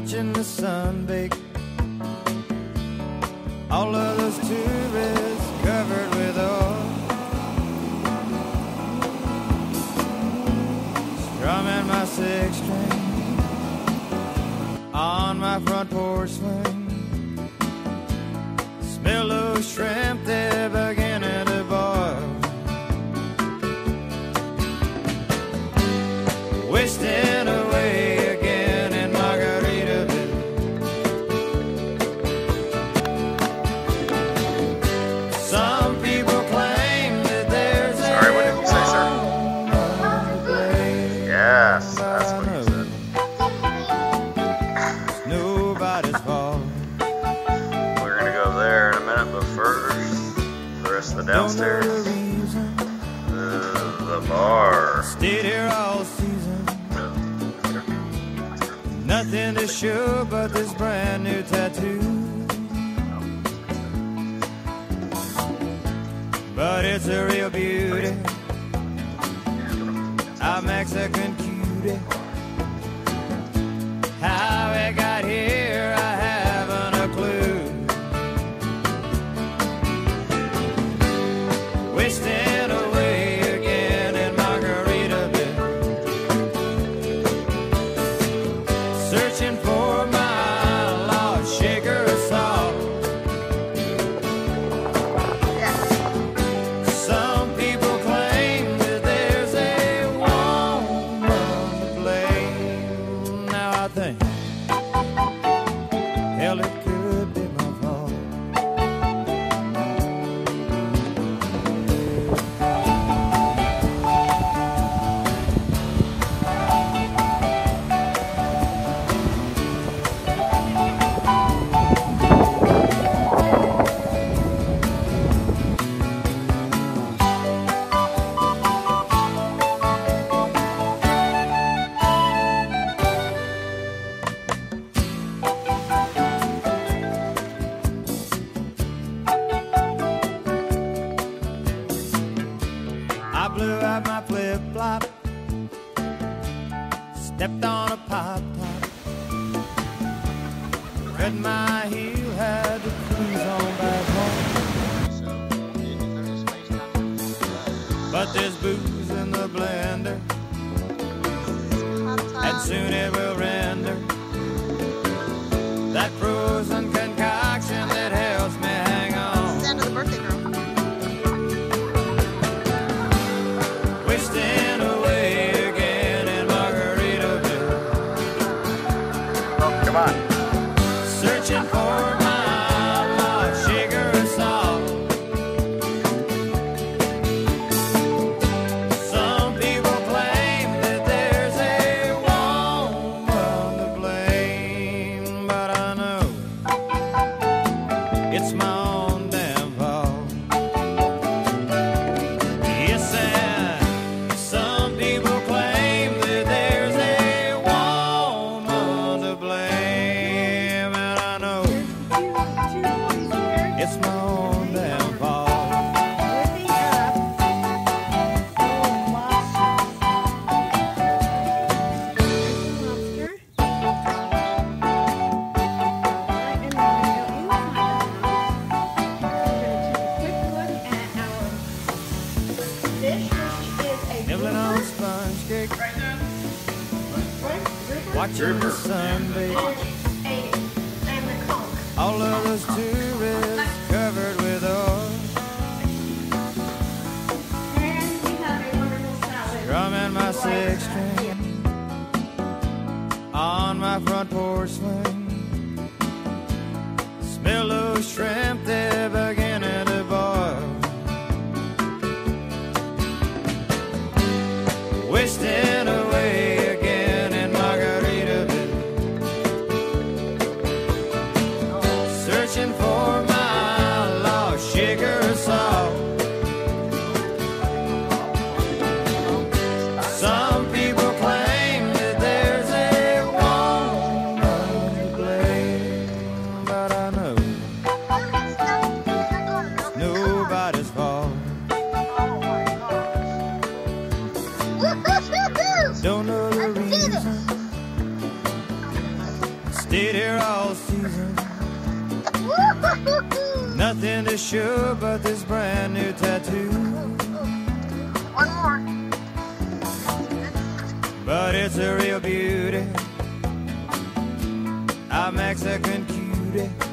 watching the sun bake. All of those tourists covered with oil. Strumming my six string on my front porch swing. Sir? Yes, that's what you said. Nobody's fault. We're gonna go there in a minute, but first, the rest of the downstairs, the uh, the, the bar. Stayed here all season. Nothing to show but this brand new tattoo. But it's a real beauty. A Mexican on top, read my heel, had to cruise on back home. But there's booze in the blender, and soon it will render watching the sun bake. All of those tourists a reason. Stayed here all season. Nothing to show but this brand new tattoo. One more. But it's a real beauty. A Mexican cutie.